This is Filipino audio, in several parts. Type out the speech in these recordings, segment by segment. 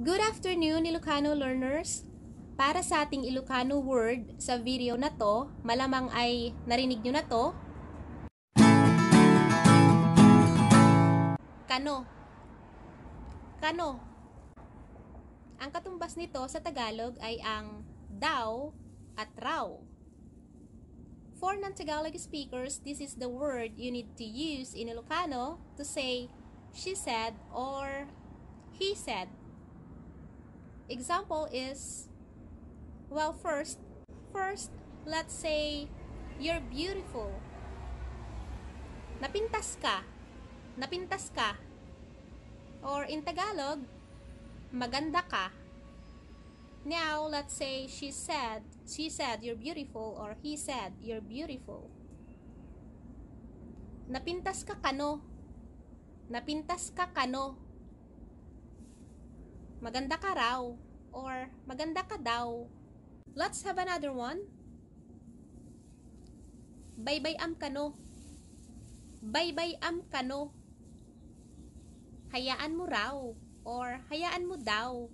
Good afternoon, Ilocano learners! Para sa ating Ilocano word sa video na to, malamang ay narinig nyo na to. Kano. Kano. Ang katumbas nito sa Tagalog ay ang daw at raw. For non-Tagalog speakers, this is the word you need to use in Ilocano to say she said or he said. Example is, well, first, first, let's say, you're beautiful. Napintas ka. Napintas ka. Or in Tagalog, maganda ka. Now, let's say she said, she said you're beautiful or he said you're beautiful. Napintas ka kano. Napintas ka kano. Maganda ka raw or maganda ka daw. Let's have another one. Baybay am kano. Baybay am kano. Hayaan mo raw or hayaan mo daw.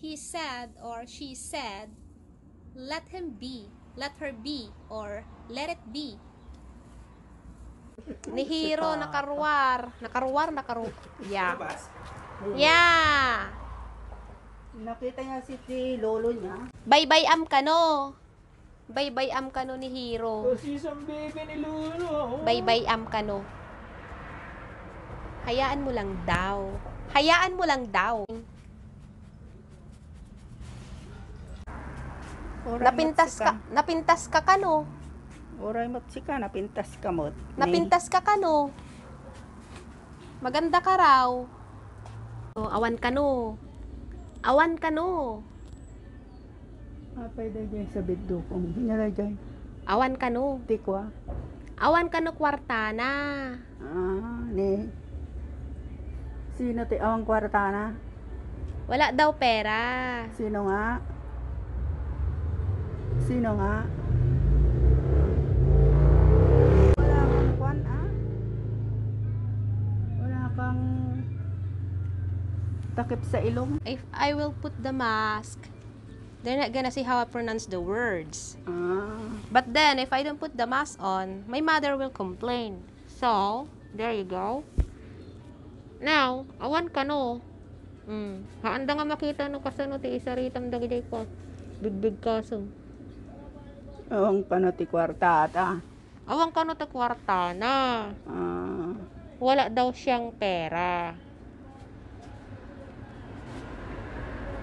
He said or she said, let him be, let her be, or let it be. Ni Hiro, nakaruwar. Nakaruwar, nakaru... Yeah. Yeah. Nakita niya si, si lolo niya. Baybay am kano. Baybay am kano ni Hiro. Kasi isang baby ni Lolo. Baybay am kano. Hayaan mo lang daw. Hayaan mo lang daw. Oray Napintas ka, napintas ka kano. Oray mo ka, napintas ka mo. Napintas ka kano. Maganda ka raw. Oh, awan kano. Awan kano. Apay da dyan sa biddo ko. Hinala dyan. Awan kano. Tikwa. Awan kano kwartana. Ah, ni. Sino ti awang kwarta na? Wala daw pera. Sino nga? Sino nga? Wala kang kwan, ah? Wala kang takip sa ilong? If I will put the mask, they're not gonna see how I pronounce the words. Ah. But then, if I don't put the mask on, my mother will complain. So, there you go. Now, awan ka no. Mm. Haanda nga makita no kasano ti isa ritam dagiti ko. Bigbig kaso. Awang panati kwarta ata. Awan ka no ta kwarta na. Ah. Wala daw siyang pera.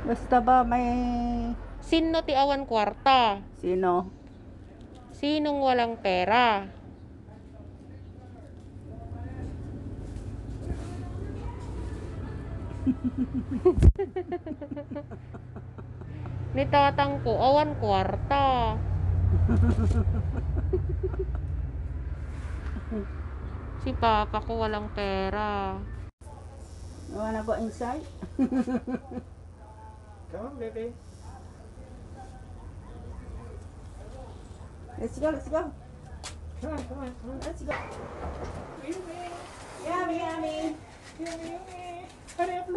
Basta ba may Sino ti awan kwarta? sino? Sinong walang pera? Ni tatang ko, awan kwarta. si papa ko walang pera. You wanna go inside? Come on, baby. Let's go, let's go. Come on, come on, come on. Let's go. Yummy, Yummy, yummy. yummy, yummy. Hurry up,